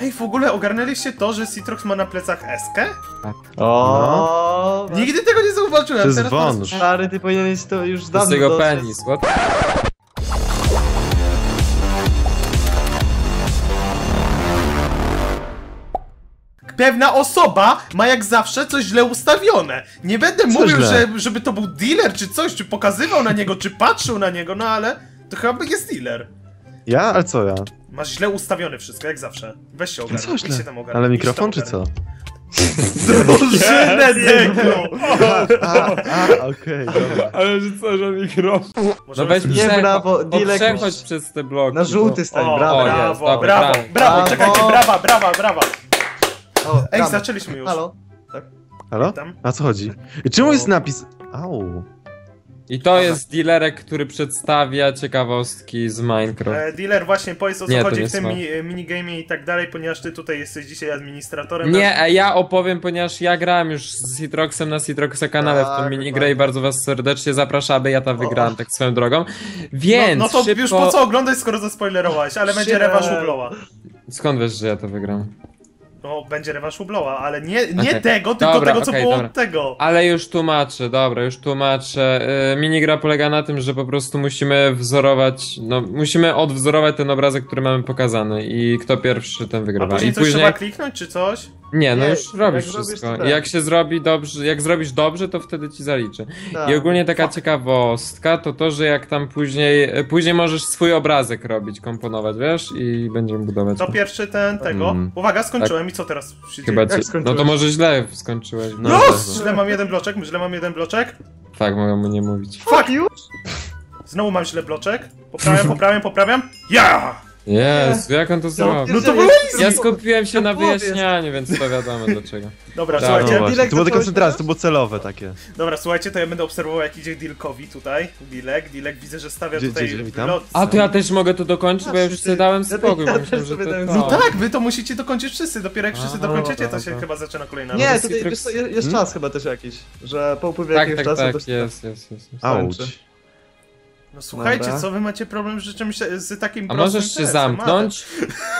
Ej, w ogóle ogarnęliście to, że Citrox ma na plecach eskę? O, Nigdy tego nie zauważyłem. To jest teraz wąż. Stary, ty powinieneś to już To dawno jest jego dostać. penis, what? Pewna osoba ma jak zawsze coś źle ustawione. Nie będę Co mówił, źle? że, żeby to był dealer czy coś, czy pokazywał na niego, czy patrzył na niego, no ale to chyba jest dealer. Ja? Ale co ja? Masz źle ustawione wszystko, jak zawsze. Weź się ogarnij, Co się tam ogarnij. Ale mikrofon czy co? Drużynę a okej, dobra. Ale że co, że mikrofon? No weź Nie, brawo, Dilek przechodź przez te bloki. Na żółty stań, brawo. brawo, brawo, brawo. czekajcie, brawa, brawa, brawa. Ej, zaczęliśmy już. Halo? Halo? Tam. A co chodzi? I czemu jest napis... Au. I to jest dealerek, który przedstawia ciekawostki z Minecraft. E, dealer, właśnie powiedz o co Nie, chodzi w tym mi, minigamie i tak dalej, ponieważ ty tutaj jesteś dzisiaj administratorem. Nie, a ja opowiem, ponieważ ja grałem już z Citroxem na Citroxa kanale w tą Tak, minigrę i bardzo was serdecznie zapraszamy, ja tam wygrałem tak swoją drogą. no, Więc no to szybko... już po co oglądać, skoro zaspoilerowałeś, ale będzie rewanż Ubloła. Skąd wiesz, że ja to wygram? No, będzie rewanż Ubloła, ale nie, nie Okej. tego, tylko Dobra, tego, co okej, było dobra. od tego. Ale już tłumaczę, dobra, już tłumaczę. Yy, minigra polega na tym, że po prostu musimy wzorować, no musimy odwzorować ten obrazek, który mamy pokazany i kto pierwszy, ten A wygrywa. później I coś później... trzeba kliknąć, czy coś? Nie, no Nie, już robisz jak wszystko. to tak. I jak się zrobi dobrze, jak zrobisz dobrze, to wtedy ci zaliczy. Tak. I ogólnie taka ciekawostka to to, że jak tam później, e, później możesz swój obrazek robić, komponować, wiesz? I będziemy budować. To pierwszy ten, tego. Mm. Uwaga, skończyłem i co teraz się Chyba dzieje? ci... Skończyłeś? No to może źle skończyłeś. No, No, tak, źle mam jeden bloczek, źle mam jeden bloczek. Tak, mogę mu nie mówić. Fuck you! Znowu mam źle bloczek. Poprawiam, poprawiam, poprawiam. Ja! Jezu, jak on to zrobił? No to było easy! Ja skupiłem się na wyjaśnianiu, więc to wiadomo dlaczego. Dobra, Tak, słuchajcie, No właśnie, Dilek, to było zacząłeś dekoncentracja, to było celowe takie. dobra, słuchajcie, to ja będę obserwował jak idzie Dilkowi tutaj. Dilek, Dilek, widzę, że stawia Gdzie- tutaj gdzie- gdzie witam? wylotce. A to ja też mogę to dokończyć, bo ja już sobie dałem spokój, bo myślałem, że to. No tak, wy to musicie dokończyć wszyscy, dopiero jak wszyscy A, dokończycie, to dobra, się dobra. chyba zaczyna kolejna Nie, runda. tutaj jest, jest, jest Hmm? czas chyba też jakiś, że po upływie Tak, jakiegoś tak, czasu tak, to się jest, jest, jest. jest. Auć. No słuchajcie, Dobra. co wy macie problem z czymś z takim A możesz się zamknąć?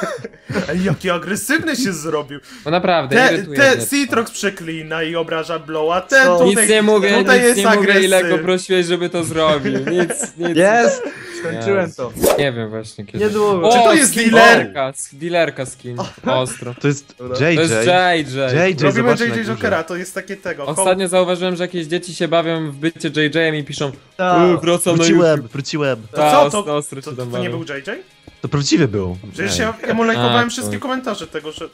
Ej, jaki agresywny się zrobił. Bo naprawdę, Te, te. Citrox przeklina i obraża Blowa, ten Co? tutaj... Nic nie mówię, tutaj nic jest nie mówię, ile go prosiłeś, żeby to zrobił. Nic, nic. Jest! Skończyłem to. Nie wiem właśnie kiedy. Niedługo. O, Czy to jest skin dealer? Dealerka, sk- dealerka skin. Ostro. To jest Dobra. To jest JJ. JJ. JJ, Robimy zobacz na JJ górze. Jokera, to jest takie tego. Ostatnio zauważyłem, że jakieś dzieci się bawią w bycie JJ-em i piszą Tak. "Yy, wracam na Wróciłem, YouTube. wróciłem. Ta, Co, to, ostro to, się to, tam to nie bawią. był JJ? To prawdziwy był. Przecież ja, ja mu lajkowałem A, wszystkie to- komentarze tego, że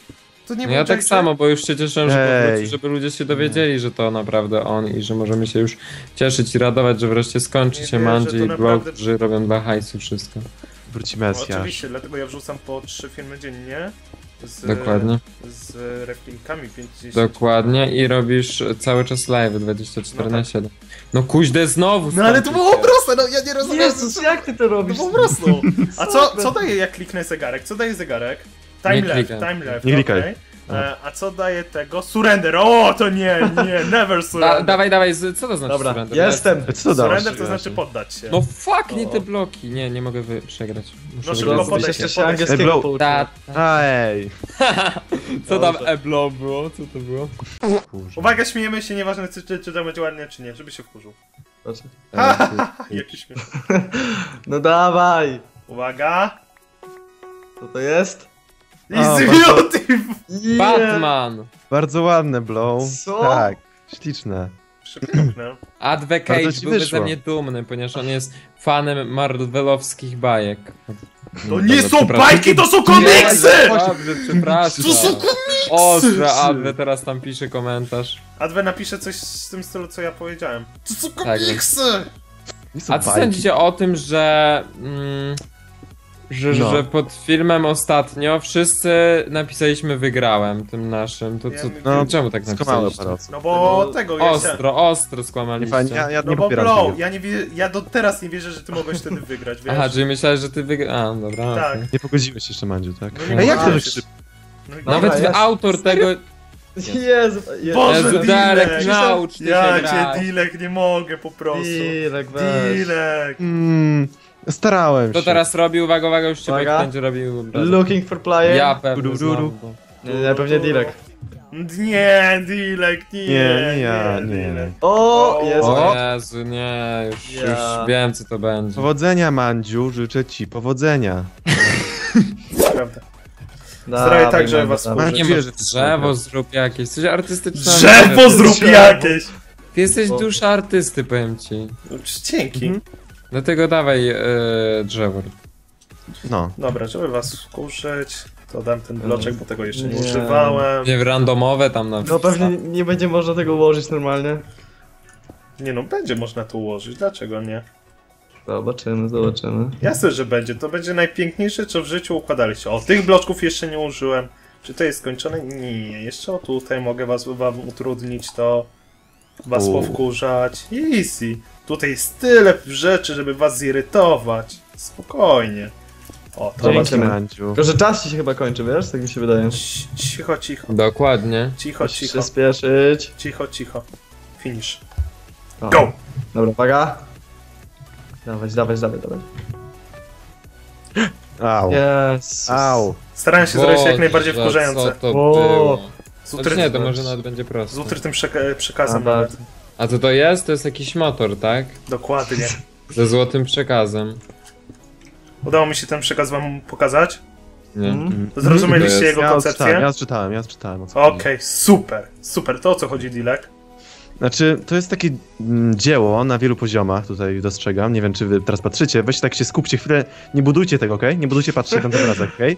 to nie No ja tak samo, bo już się cieszyłem, że powróci, żeby ludzie się dowiedzieli, że to naprawdę on i że możemy się już cieszyć i radować, że wreszcie skończy Nie się wierzę, Mandzie to i Blow, naprawdę- którzy robią dla hajsu wszystko. Wróci No, Mesjasz. oczywiście, dlatego ja wrzucam po trzy filmy dziennie. Z, Dokładnie. Z replinkami 50. Dokładnie i robisz cały czas live 24 No na tak. 7. No kuźdę znowu No ale to było proste, no ja nie rozumiem. Jezus, jak ty to To robisz? po prostu. A co, co daje jak kliknę zegarek? Co daje zegarek? Time Nie left, time left, Nie klikaj. E, A co daje tego? Surrender! O, to nie, nie, never Da, surrender. dawaj, dawaj, z- co to znaczy Dobra, surrender? jestem. Co to surrender to znaczy poddać się. No fuck, nie te bloki. Nie, nie mogę wy przegrać. Muszę No szybko podaj się, podaj się. blow. Ta, A, ej. co tam eblo było? Co to było? Kurze. Uwaga, śmiejemy się, nieważne czy, czy, czy to będzie ładnie, czy nie, żeby się wkurzył. Jaki śmiech. No dawaj! Uwaga. Co to jest? Beauty! Nie. Batman! Bardzo ładne, Blow. Co? Tak, śliczne. Przepiękne. Advocate byłby wyszło. ze mnie dumny, ponieważ on jest fanem Marvelowskich bajek. To nie Dobra, są bajki, to są komiksy! Dobrze, przepraszam. To są Ostra, Adwe teraz tam pisze komentarz. Adwe napisze coś w tym stylu, co ja powiedziałem. To są Tak, komiksy! Nie są A co bajki. sądzicie o tym, że... Mm, że, No. że pod filmem ostatnio wszyscy napisaliśmy wygrałem tym naszym, to co, Ja- no, czemu tak napisaliście? No bo tego, ja. Ostro, ostro Nie skłamaliście. fajnie, ja, ja No nie bo Blow, ja, nie ja do teraz nie wierzę, że ty mogłeś wtedy wygrać, wiesz? Aha, czyli myślałeś, że ty wygrałeś. A, dobra. Tak. okej. Nie pogodziłeś się jeszcze, Mandziu, tak? No nie jak to pogodziłeś tak szybko? No Nawet Dobra, autor tego... Jezu, Jezu. Boże, Jezu, Dilek! Naucz Ja się cię, grać. Dilek, nie mogę po prostu. Dilek, weź. Dilek! Mm, Starałem Kto się. teraz robi? Uwaga, uwaga, już Uwaga. będzie robił. Looking for player. Ja pewnie znam, Nie, pewnie Dilek. Nie, Dilek, nie. Nie, nie ja, nie. Dilek. O, jest. O Jezu, nie, już, Ja. już wiem co to będzie. Powodzenia, Mandziu, życzę ci powodzenia. Prawda. Staraj tak, żeby was dawaj. Nie może że drzewo zrób jakieś, coś artystycznego. Drzewo zrób jakieś! Ty jesteś dusza artysty, powiem ci. Dzięki. Dlatego dawaj e, drzewo. No. Dobra, żeby was wkurzyć, to dam ten bloczek, bo tego jeszcze nie, Nie. używałem. Nie randomowe tam na No pewnie nie będzie można tego ułożyć normalnie. Nie no, będzie można to ułożyć, dlaczego nie? Zobaczymy, zobaczymy. Jasne, że będzie. To będzie najpiękniejsze, co w życiu układaliście. O, tych bloczków jeszcze nie użyłem. Czy to jest skończone? Nie, jeszcze o tutaj mogę was wam utrudnić to. Was U. powkurzać. Easy. Tutaj jest tyle rzeczy, żeby was zirytować. Spokojnie. O, to Dzięki. Tylko, że czas ci się chyba kończy, wiesz? Tak mi się wydaje. Ci- Cicho, cicho. Dokładnie. Cicho, Musisz cicho. się spieszyć. Cicho, cicho. Finish. O. Go! Dobra, uwaga. Dawać, dawać, dawać, dawać. Au. Yes. Au. Starałem się zrobić jak najbardziej Co wkurzające. to O. było? Z, Chociaż utry... nie, to może nawet będzie z proste. utrytym przeka- A, przekazem nawet. A co to jest? To jest jakiś motor, tak? Dokładnie. Ze złotym przekazem. Udało mi się ten przekaz wam pokazać? Nie. Mhm. Zrozumieliście jest- jego Ja odczytałem, koncepcję? ja odczytałem, ja odczytałem. o co Okej, chodzi. super, super. To o co chodzi, Dilek? Znaczy, to jest takie mm, dzieło na wielu poziomach, tutaj dostrzegam. Nie wiem, czy wy teraz patrzycie. Weźcie tak się skupcie chwilę. Nie budujcie tego, okej? Nie budujcie, patrzcie na ten obrazek, okej?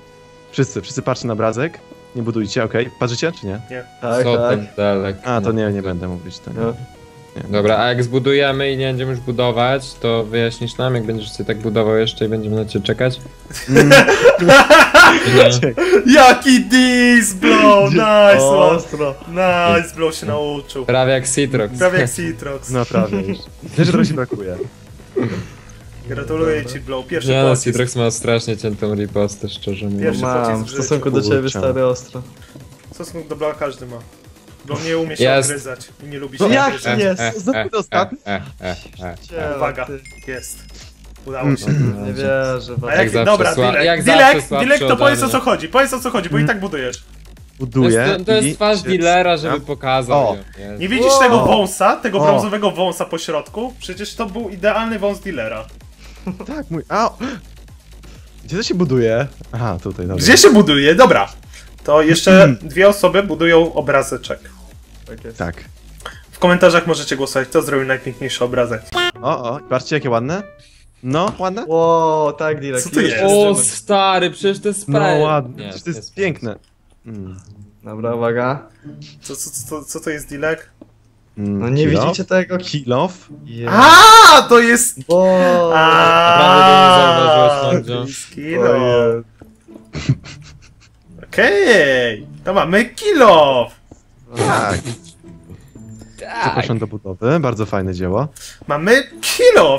Wszyscy, wszyscy patrzcie na obrazek. Nie budujcie, okej? Patrzycie, czy nie? Tak, Co tak. dalek? A, to nie, nie będę mówić. To nie. No. Dobra, a jak zbudujemy i nie będziemy już budować, to wyjaśnisz nam, jak będziesz sobie tak budował jeszcze i będziemy na ciebie czekać? Mm. Jaki dis, bro! Nice! Ostro. Nice, bro się nauczył. Prawie jak Citrox. Prawie jak Citrox. no prawie już. Wiesz, że trochę się brakuje. Gratuluję ci, bro. Pierwszy Nie no, pocisk. Citrox ma strasznie ciętą ripostę, szczerze mówiąc. Pierwszy Mam, pocisk w w stosunku do ciebie stary ostro. Stosunek do Bla każdy ma. Bro nie umie się Jest. ogryzać i nie lubi się No jak ogryzać. nie? jest? To ostatni? Uwaga, jest. Udało się. Nie wierzę. A jak... jak, dobra, sła- Dilek, jak Dilek, Dilek, to powiedz o co chodzi, powiedz o co chodzi, bo i tak budujesz. To Buduję. jest, to jest twarz się- dealera, żeby pokazał. Nie widzisz O! tego wąsa, tego O! brązowego wąsa po środku? Przecież to był idealny wąs dealera. Tak, mój. Au! Gdzie to się buduje? Aha, tutaj, dobra. Gdzie się buduje? Dobra. To jeszcze dwie osoby budują obrazeczek. Tak jest. Tak. W komentarzach możecie głosować, kto zrobił najpiękniejszy obrazek. O, o, patrzcie jakie ładne. No, ładne? Ło, tak, Dilek. Co to jest? O stary, przecież to jest No ładne. Nie, Przecież to jest piękne. Mm. Dobra, uwaga. Co, co, co, co to jest Dilek? Mm, No nie kill off? widzicie tego? Kill off? Je- A, to jest... Bo... Naprawdę go nie zauważyłeś. O Kilo. Okej, to mamy kilo. Tak. Tak. Zapraszam do budowy. Bardzo fajne dzieło. Mamy kilo.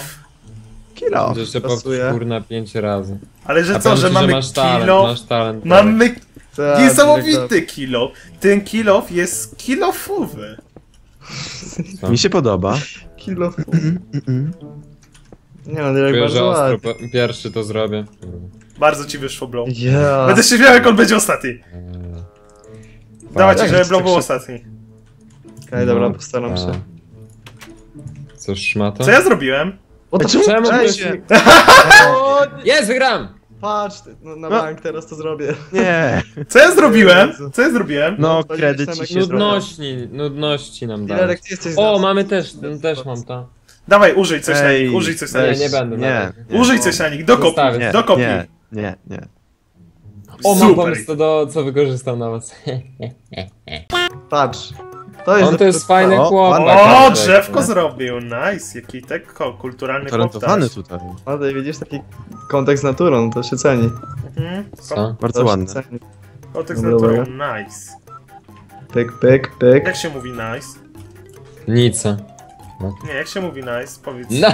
Kill off. Będziesz się Pasuje. kurna pięć razy. Ale że A co, powiem że ci, mamy masz talent, kilo? masz talent. Mamy Tak, niesamowity kilo. Ten kilo jest kilofowy. Co? Mi się podoba. Kilo. Nie no, Czuję, że bardzo ostro ładny. pierwszy to zrobię. Bardzo ci wyszło, Blow. Ja. Będę się śmiał, jak on będzie ostatni. Eee, Dawajcie, żeby tak był ostatni. Okej, dobra, No, postaram a. się. Co szmata? Co ja zrobiłem? O, to Czemu się- Jest, wygram! Patrz, no, na No. bank teraz to zrobię. Nie. Co ja zrobiłem? Co ja zrobiłem? No, to kredyt ci się Nudności, nudności nam dał. Dilerek, ty jesteś z O, mamy też, ten też mam to. Dawaj, użyj coś na Ej, nich, użyj coś na Nie, nich. nie będę Nie. nie. Użyj coś na nich, do kopii, Zostawię. Nie, do kopii. nie, nie, nie. O, mam Super. pomysł to do, co wykorzystam na was. Patrz. To jest... On to jest fajny O, chłopak. O, Bartek. drzewko zrobił, nice, jaki tekko, kulturalny Talentowany chłoptaś. tutaj. No to widzisz, taki kontakt z naturą, to się ceni. Mhm. Co? Bardzo To ładne. się ceni. Kotek z Dobra. naturą, nice. Pyk, pyk, pyk. Jak się mówi nice? Nica. Nie, jak się mówi nice? Powiedz. No!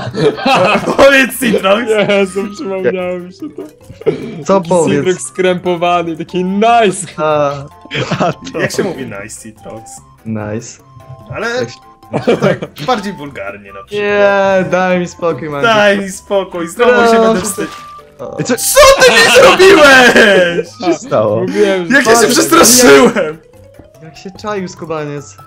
Powiedz Citrox! Jezu, przypomniało mi się to. Co powiedz? Citruk skrępowany, taki nice! A, A to... Jak się mówi nice, Citrox? nice. Ale Jak się- Tak, bardziej wulgarnie na przykład. Nie, daj mi spokój, man. Daj mi spokój, znowu się będę wstydzić. Ej, Co, Co ty mi zrobiłeś? co się stało? Mówiłem, Jak ja się przestraszyłem! Jak się czaił skubaniec.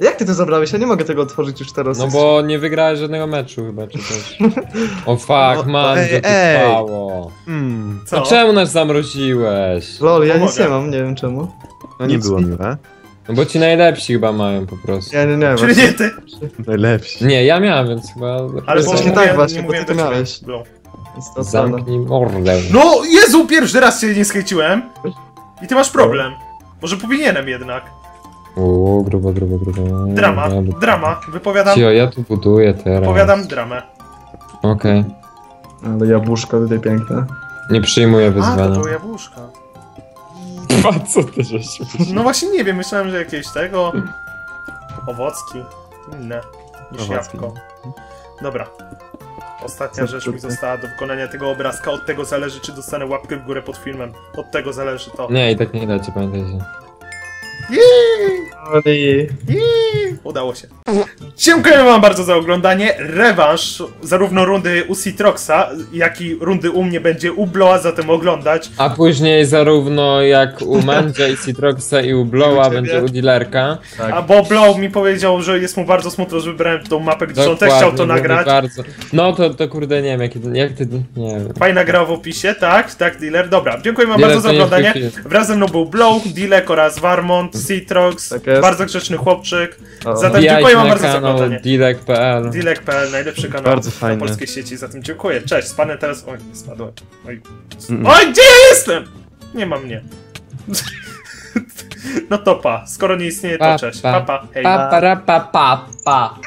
Jak ty to zabrałeś? Ja nie mogę tego otworzyć już teraz. No bo nie wygrałeś żadnego meczu chyba, czy coś. O fuck, No, man, ej, że to. Mm, Co? No czemu nas zamroziłeś? Lol, ja nic Pomogę. nie mam, nie wiem czemu. no nie Nic było mi- miłe. No bo ci najlepsi chyba mają po prostu. Nie, nie, nie. Czyli właśnie. nie ty. Najlepsi. Nie, ja miałem, więc chyba... Ale Właśnie bo tak właśnie, nie bo mówiłem ty to do ciebie. miałeś. Jest to. Zamknij mordę. No Jezu, pierwszy raz się nie skejciłem. I ty masz problem. Może powinienem jednak. Uuu, grubo, grubo, grubo. Drama, Dobra. drama. Wypowiadam, Cio, ja tu buduję teraz. wypowiadam dramę. Okej. Ale jabłuszko tutaj piękne. Nie przyjmuję A, to wyzwania. były jabłuszka. A co ty żeś No właśnie nie wiem, myślałem, że jakieś tego... Owocki. Inne. Niż Owocki. jabłko. Dobra. Ostatnia Co rzecz mi została do wykonania tego obrazka. Od tego zależy, czy dostanę łapkę w górę pod filmem. Od tego zależy to. Nie, i tak nie leci, pamiętajcie. Удалось. Dziękujemy wam bardzo za oglądanie. Rewanż zarówno rundy u Citroxa, jak i rundy u mnie będzie u Bloa, zatem oglądać. A później zarówno jak u Mandzia i Citroxa i u I u Blowa ciebie. będzie u dealerka. Tak. A bo Blow mi powiedział, że jest mu bardzo smutno, że wybrałem tą mapę, gdyż on też chciał to nagrać. Bardzo. No to, to kurde nie wiem, jak, jak ty. Nie wiem. Fajna gra w opisie, tak? Tak, dealer. Dobra, dziękuję wam Dealer bardzo za oglądanie. Wraz ze mną był Blow, Dilek oraz Varmont, Citrox, Tak bardzo grzeczny chłopczyk. Zatem dziękuję wam bardzo za kanał oglądanie. dilek.pl Dilek.pl, najlepszy kanał Bardzo na polskiej sieci, zatem dziękuję. Cześć, spadnę teraz... Oj, nie spadłem. Oj, Mm. Oj gdzie ja jestem? Nie ma mnie. No to pa, skoro nie istnieje to Pa, cześć. pa. Pa, pa, hej. Pa, pa, ra, pa, pa, pa.